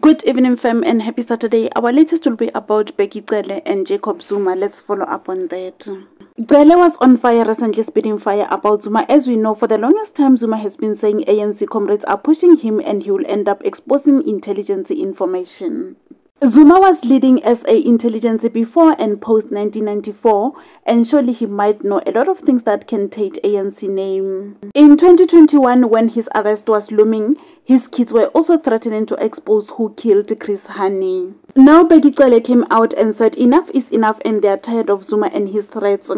Good evening, fam, and happy Saturday. Our latest will be about Bheki Cele and Jacob Zuma. Let's follow up on that. Cele was on fire recently, spitting fire about Zuma. As we know, for the longest time, Zuma has been saying ANC comrades are pushing him and he will end up exposing intelligence information. Zuma was leading SA intelligence before and post 1994, and surely he might know a lot of things that can taint ANC name. In 2021, when his arrest was looming, his kids were also threatening to expose who killed Chris Hani. Now Bheki Cele came out and said enough is enough and they are tired of Zuma and his threats.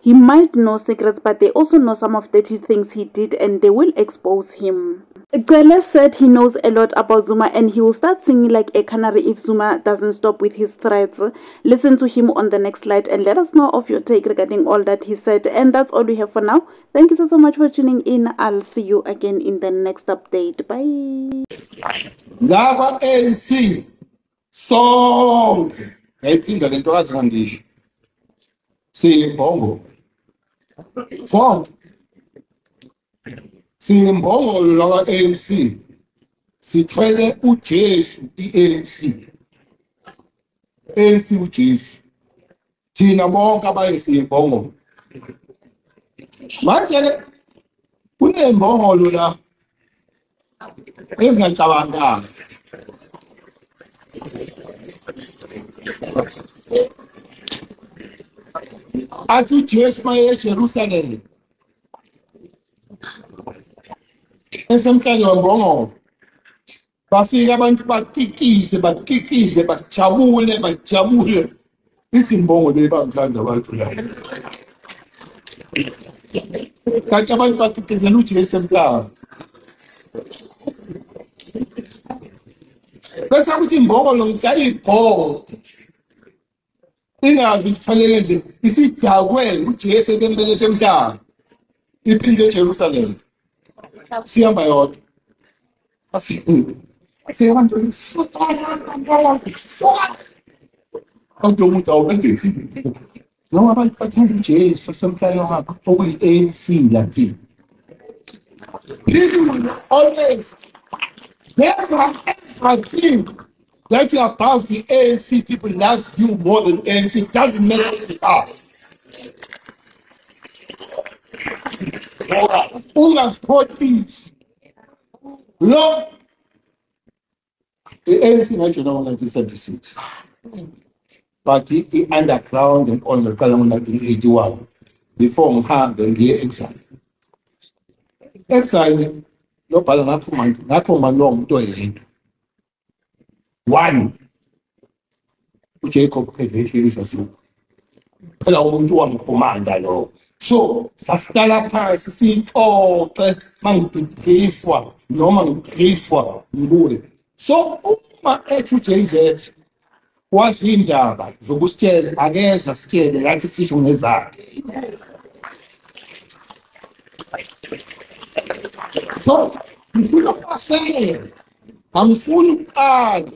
He might know secrets, but they also know some of the things he did and they will expose him. Cele said he knows a lot about Zuma and he will start singing like a canary if Zuma doesn't stop with his threats. Listen to him on the next slide and let us know of your take regarding all that he said. And that's all we have for now. Thank you so, so much for tuning in. I'll see you again in the next update. Bye. laba ANC sonke ngayiphinda lento kathi ngandisho siyimbongolo laba ANC sithwele uJesu iANC ANC uJesu thina bonke abaye siyimbongolo manje ke kunembongolo la ezingacabanganga athi ujesu maye ejerusalem esemhlanje wembongolo bafika abantu bakikize bakikize bajabule bajabule. Ithi imbongolo ebamthanda abantu la. Kanti abantu bakikizela ujesu emhlaba bese kuthi imbongolo ngidlala ibhodi ingazi kufanele nje isidakwe ujesu ebembelethe emhlaba iphinde ejerusalem sihamba yodwa afike abantu abantu yomuntu awubengenzi noma abantu bathanda ujesu semhlane wakho okuyi-anc lathina people will always. Never ever think that you are above the ANC people love you more than ANC. Doesn't matter who you are. Ungaziphothisi. Lo i-ANC ngayijona ngo-1976 but i-underground and all ngaqala ngo-1981 before ngihambe ngiye exile. Exile lobhala ngaphuma ngaphuma lo muntu oyedwa one. Ujacob eventualisa zulu phela umuntu wamkhomanda lo so sasihlala phansi siyixoxe mangidifwa noma ngidifwa ngibuye so uma ethi ujz wazi indaba zokusitshela akeza sitshele lathi sisho ngezakhe. So ngifuna ukubasela angifuni ukuqala.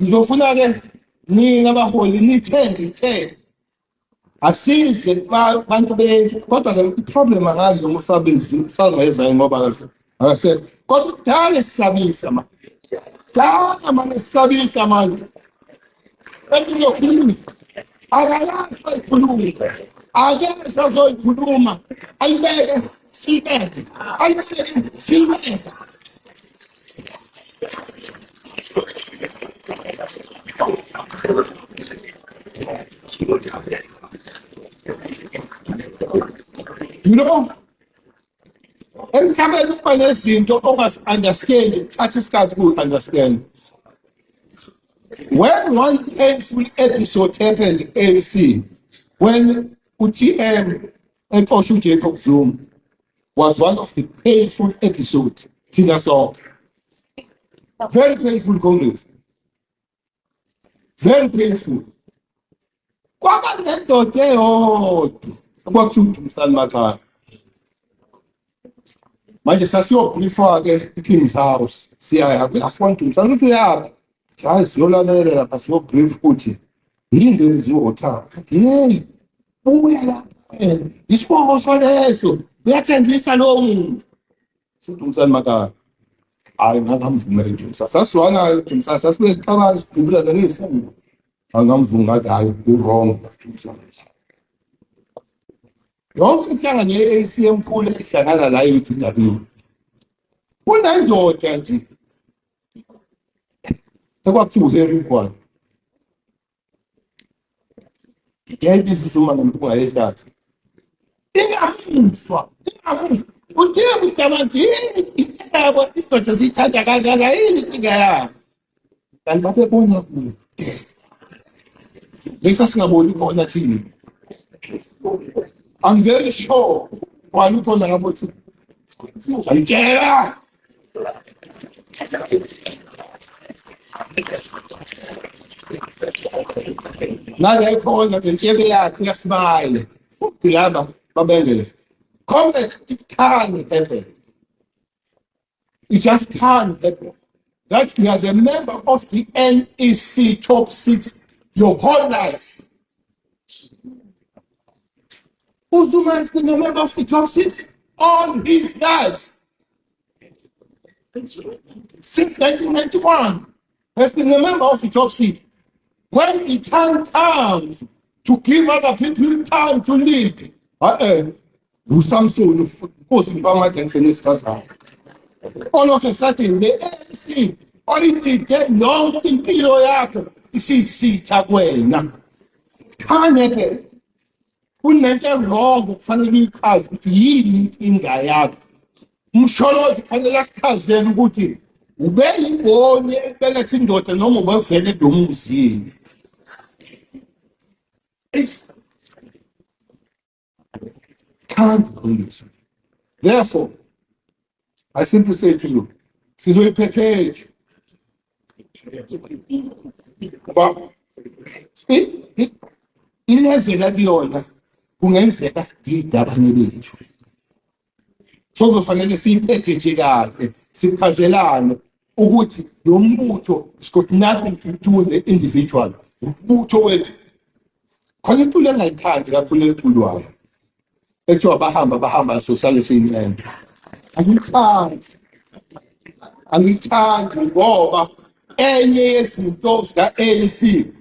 Ngizofuna ke nina abaholi nithenge ithenge asize bantu bethu kodwa ke iproblem angazi noma usabisi sangezayo ngoba akase kodwa kudala sisabisa ma kudala mane sisabisa manje. Ethi uzokhuluma akalazi ayikhuluma akeza azoyikhuluma ayibeke siyibeke ayibeke siyibeke you know emhlabeni kuba nezinto ongazi-understandi kuthatha isikhathi kuyi-understand and Tatiska will understand. when one painful episode happened ANC when UTM and exosha uJacob Zuma was one of the painful episodes thina sonke very painful comrade very painful. Kwaba nendoda eyodwa Agora chuchu msanmakhaya. Manje sasiyobriefwa ke iKing's House siyaya kwi-affront msana ukuthi uyaphi. Hayi siyolalela lapha siyobrief ukuthi yini le enziwa othaba. Hey, buya lapha. Isiboshwa leso. Uyathenjisa lowo muntu. Shuthi umsanimakhaya. Hayi ngakamvumeli nje umsa. Sasizwanayo ukuthi umsa sasibe sixabana sidubula ngeyifungo. Angamvumi ngathi hayi u-wrong. Yonke inhlangano ye-ac emkhulu ehlangana la e-DW kunendoda nje. Ekwakuthiwa u-Harry Kwan. Yayibizisuma nomuntu ungayehlathi ingamuzwa ingamuzwa uthe kucabanti yini inkinga yabo indoda ziyithanda kangaka yini inkinga yabo? Kanti babebona kude lesa singaboni khona thini I'm very sure kwani ukhona ngabo thini ayitshela nalekhona nentshebe yakhe uyasibale laba babengele comrade it can't happen it. Just can't happen that you are the member of the NEC top six your whole life Uzuma has been a member of the top six all his life since 1991 has been a member of the top six when the time comes to give other people time to lead, uh-uh, ngenesifazane. All of a sudden the ANC oyindide yonke impilo yakhe isiyisitha kuwena. Can't happen. Kunento wrong kufanele uyichaze ukuthi yini inkinga yakho. Umsholozi kufanele asichazele ukuthi ube yimboni ebelethe indoda noma. Therefore, I simply say to you, sizoyiphephethe. Ngoba i- i- ilevel akuyona kungenzeka sidide abanye bethu. So kuzofanele siyiphethe nje kahle, sichazelane ukuthi lo mbutho has got nothing to do with the individual. Umbutho wethu khona iculo engayithandi kakhulu eliculwayo ekuthiwa bahamba bahamba sosale siyincembe angilithandi angilithandi ngoba enye yezinto zika-ANC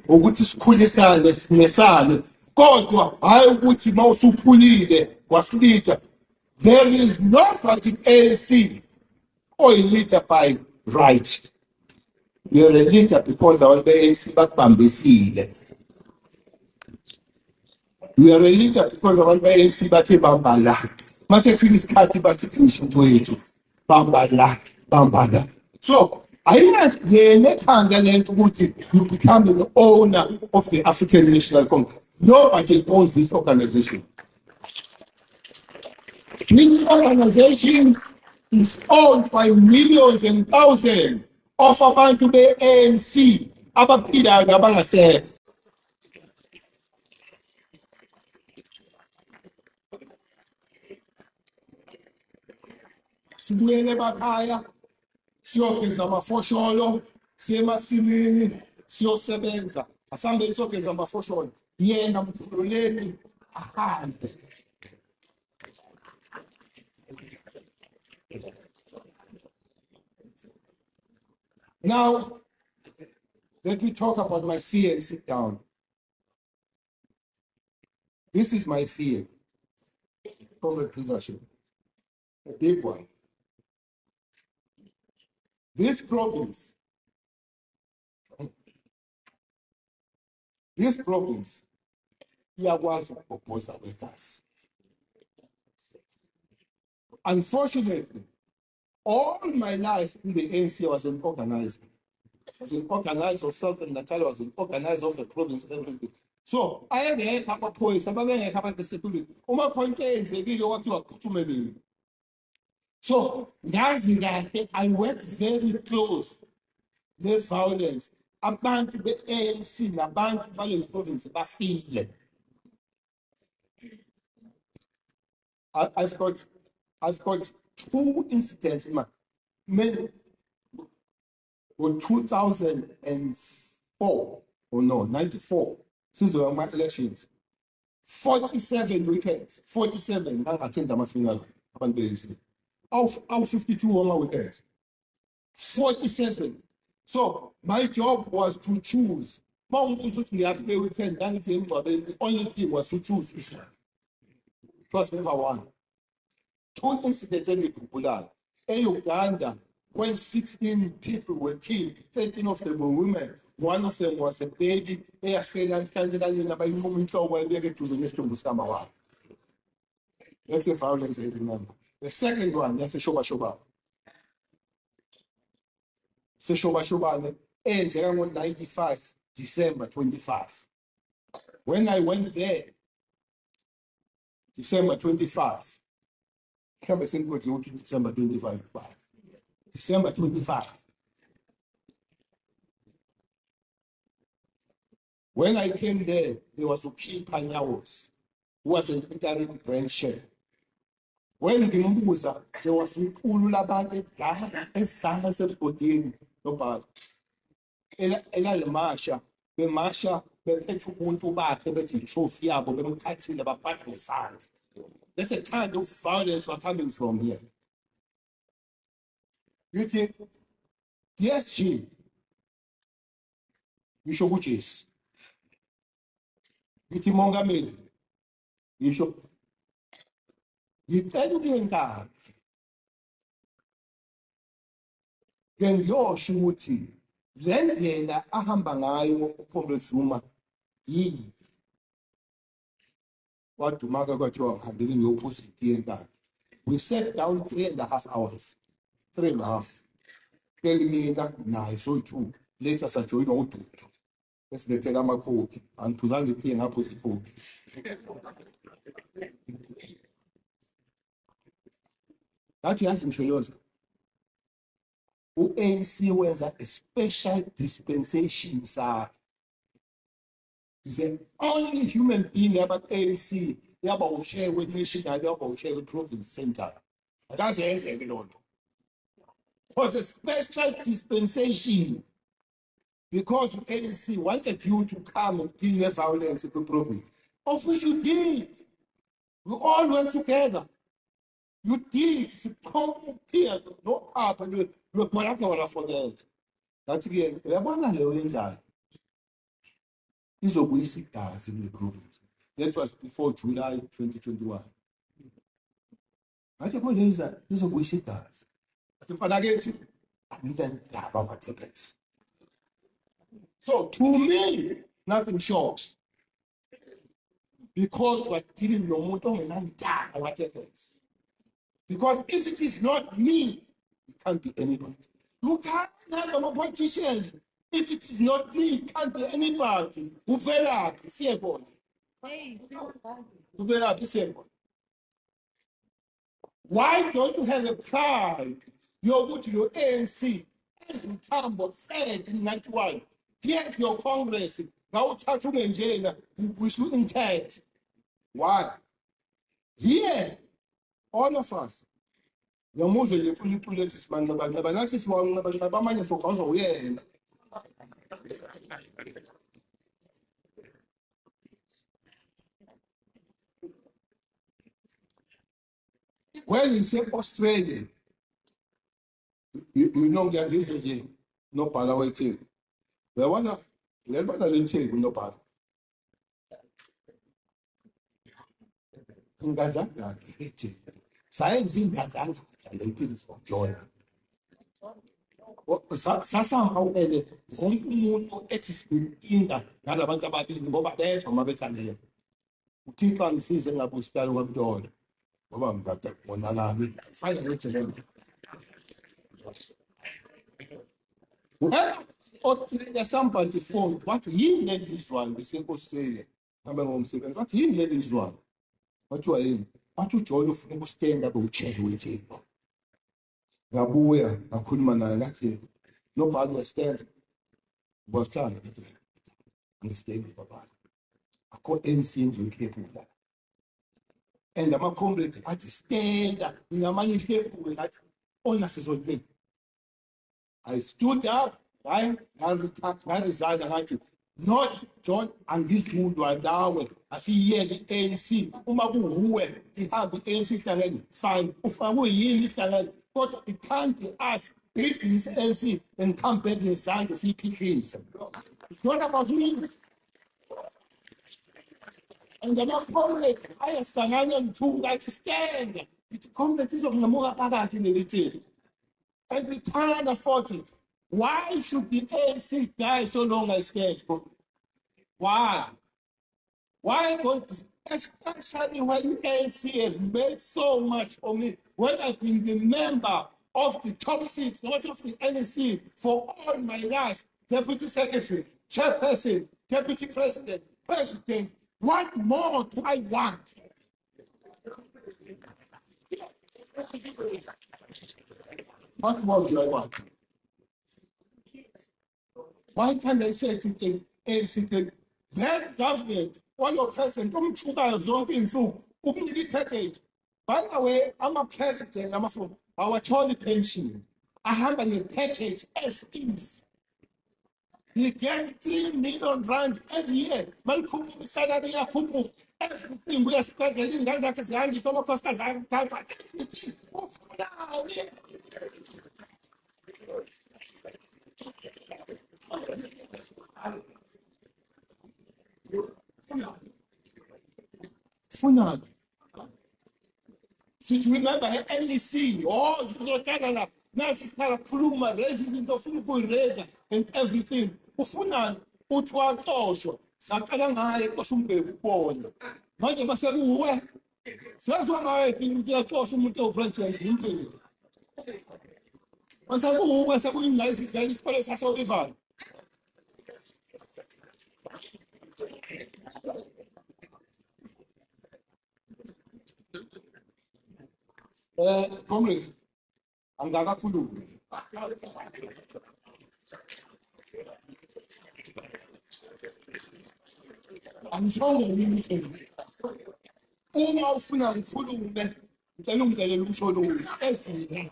ukuthi sikhulisane sinesane kodwa hayi ukuthi uma wasilida. There is nobody ANC oyi-leader by right. You're a leader because abantu be-ANC bakubambisile. We are a leader because abantu be-ANC bathe bamba la mase kufika isikhathi bathi umshinto wethu bamba la bamba la so ayinazi yena ekhanda lento ukuthi you become an owner of the african national congress nobody owns this organization. This organization is owned by millions and thousands of abantu be-ANC abaphilayo nabangasekho sibuyele emakhaya siyogeza amafosholo siye emasimini siyosebenza. Asihambeni siyogeza amafosholo yena mkhululeni ahambe. Now let me talk about my fear and sit down. This is my fear. From the leadership a big one. This province, this province, iyakwazi ukubhoboza kwegazi. Unfortunately, all my life in the ANC was an organizer. I was an organizer of Southern Natal, I was an organizer of the province, everything. So, ayengekho amaphoyisa, babengekho abantu be-security. Uma khona into eyenzekile kwathiwa kuphuthume mina. So ngazi kahle I work very close ne-violence. Abantu be-ANC nabantu balezi province bafile. I- I've got, I've got two incidents in my, many, well, 2004, or no, 94, since the my elections. 47 weekends, 47, ngangathenda ama-funeral abantu be-ANC. Awu awu 52 wama weekends. 47 so my job was to choose. Uma ungibuza ukuthi ngiyaphi nge-weekend ngangithi emngcwabeni the only thing was to choose it was never one. Two incidents engiyikhumbulayo e-uganda when 16 people were killed 13 of them were women one of them was a baby eyafela mhlawumbe kanina bayinquma inhloko ayibeka eduze nesidumbu sikamawabo that's a violence i remember. The second one yaseshobashobane seshobashobane eyenzeka ngo-95 december 25 when i went there december 25 mhlawumbe sengikudle ukuthi december 25 5 december 25 when i came there there was uphi panyawos who was an interim branch chair. When ngimbuza there was inkulu labantu edala esizange esigodini nobhala elalimasha bemasha bephethe ubuntu bakhe bethi itrophy yabo bemkhathile baphatha ngesandla that's a kind of violence we're coming from here. Ngithi DSG ngisho kuJesu. Ngithi mongameli ngisho ngicela ukuyenkabi ke ngiyosho ukuthi le ndlela ahamba ngayo uComrade Zuma yini? Wadumaka kwathiwa ngihambile ngiyophosa yenkakhe we sat down three and a half hours three and a half. Hleli mina naye soyi-two later sajoyinwa ududu esilethela amakhophi. Angiphuzanga itiye ngaphuza ikhophi. Ngathi yazi msholoza u-ANC wenza a special dispensation sakhe is the only human being about ANC yaba ushaye we-national yaba ushaye we-province center akaze yenzeke loo nto was a special dispensation because ANC wanted you to come and deal with violence in the province, of which you did. We all went together. You did. And you were collaborating for that. That again, uyabona leyo yenzayo izobuyisa in the province. That was before July 2021. Ngathi yabona yenzayo izobuyisa igazi. Athi mfana ndaba what happens. So to me, nothing shocks. Because we're dealing no more ongenandaba what happens. Because if it is not me, it can't be anybody. You can't have my politicians. If it is not me, it can't be anybody. Uvelaphi siyebona. Uvelaphi siyebona. Why don't you have a pride yokuthi lo ANC ezimthambo fed in 91 here's your congress ngawuthatha ungenjena wish you intact why here all of us. Ngiyamuzwa le mpuliphuli ethi sibancabanqaba nathi sibancabanqaba amanye sogazwa uyena when ngise-australia you you know ngiyangizwe nje nobhala wetheku uyabona lelibana lelitheku nobhala ngadlangani etheku sayenza ingadlanga lempilo john sasamba umele wonke umuntu ethi sinenkinga nalabantu ababili ngoba bezwa uma bekhalela uthixo angisize ngabe usikalo kwamntolo ngoba ngikade ngonakali fane ngithi othile somebody phone wathi yini lelizwayo ngisenkosini ngabe ngomsebenzi wathi yini lelizwayo wathiwa yini wathi ujohn ufuna ukustenda bewuchair wethemba ngabuya ngakhuluma naye ngathi nobhala westand bosihlala angistendi babala akho ANC engiyikhepula and ama-comrade athi stenda ngingamanye ihlephule ngathi ona sizolini I stood up, ngaresigna ngathi not John angizudwa nawe asiyeke ANC uma kuhuwe ihambe ANC hlangene fine ufakwe yini hlangene kodwa it can't be us beat this ANC and come back nesandla siyiphihlisa. It's not about me. And the most comrade ayasangana mthunga athi stand. Ithi comrade izongamuka phakathi nelithini. And we can't afford it. Why should the ANC die so long I stand? Why? Why don't, especially when ANC has made so much for me, when I've been the member of the top six, not of the NEC, for all my life, deputy secretary, chairperson, deputy president, president, what more do I want? What more do I want? Why can't they say the ANC? That government, your president, umthukayo zonke iy'nsuku, ukunike i-package. By the way, ama-president amafuna awatholi pension. I Ahamba ne-package as is. He gets three million rand every year. Malikhuphuka isalary iyakhuphuka. Everything uyasibhedlela iy'ngane zakhe zihanjiswa amakhosikazi ayathathwa. Everything. Ufunani? Funado. Since remember NEC, se through Canada, Nazis had a pluma, resident of reza and everything. Ufunani, utwatosho, sakala ngaye kosumbeki kubona. Manje basekuwe. Sazwa é o ukuthi uyatosha umuntu ewupresident impela. o sekuyingqayizivele isikole saso-Ivan. Comrade, angakakhulumi. Angishongo mina uthembi. Uma ufuna ngikhulume, ngicela ungidelela umsholozi evina.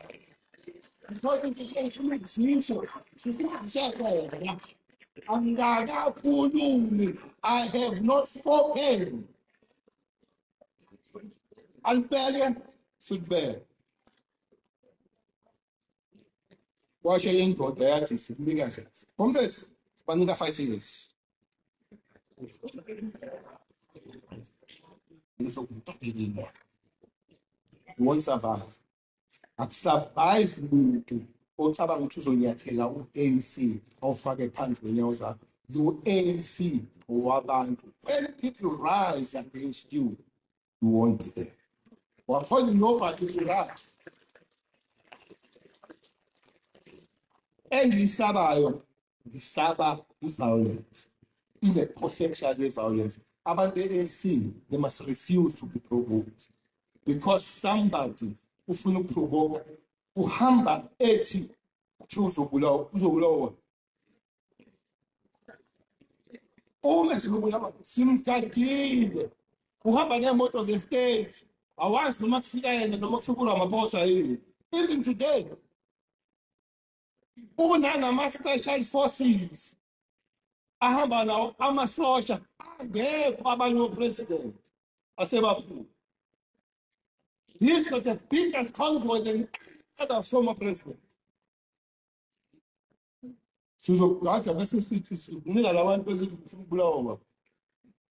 Because into engifuna ukuzisho, sifuna ukushekela. Angakakhulumi. I have not spoken. Alibele indoda yathi sikunika nje. Comrades, sibanika 5 years. Ngizokuqhubekela. Won't survive. Akusurvive umuntu ocabanga ukuthi uzonyathela u-ANC awufake phansi kwenyawo zakho. Lo ANC owabantu. When people rise against you, you won't be there. Wathola nobody to rise. engiyisabayo ngisaba i-violence ine-potential ye-violence abantu e-ANC they must refuse to be provoked. Because somebody ufuna ukuprovoka uhamba ethi kuthi uzobulawa uzobulawa uma simubulawa simgadile uhamba ngeemoto ze-state awazi noma kufika yena noma kufikulwa amaphoso yini? Even today unangama-special forces ahamba nawo amasosha angekho abanye opresident asebaphula he's got the biggest convoy than other former president sizokugada bese sithi sinika labantu besithi ufuna ukubulawa baba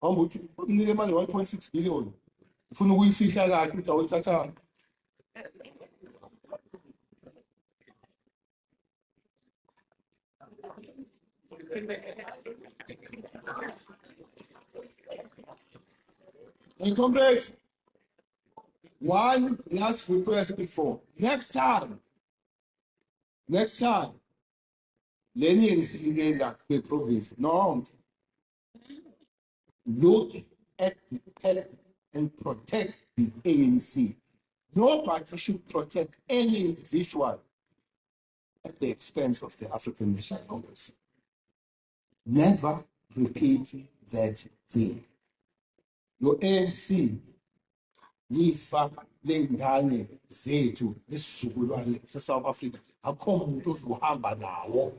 hamba uthi unike imali one point six billion ufuna ukuyifihla kahle awuyithathanga one last request before. Next time, next time, Lenin's in the province. No. Look at the and protect the ANC. Nobody should protect any individual at the expense of the African National Congress. Never repeat that thing. Lo ANC yifa lengane zethu lesizukulwane se-South Africa akho umuntu ozohamba nawo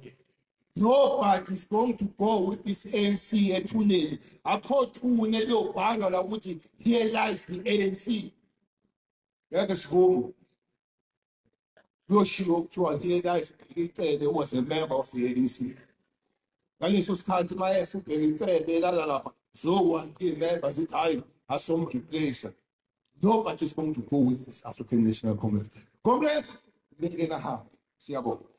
nobody is going to go with this ANC ethuneni akho thune liyobhalwa la ukuthi here lies the ANC ngeke sivume kuyoshiwo kuthiwa yena isibhekicele was a member of the ANC ngaleso sikhathi uma esibhekicele lala lapha zokwanti iy'member zithi hhayi asomreplacer nobody is going to go with this African National Congress. Comrades, let it happen. Siyabonga.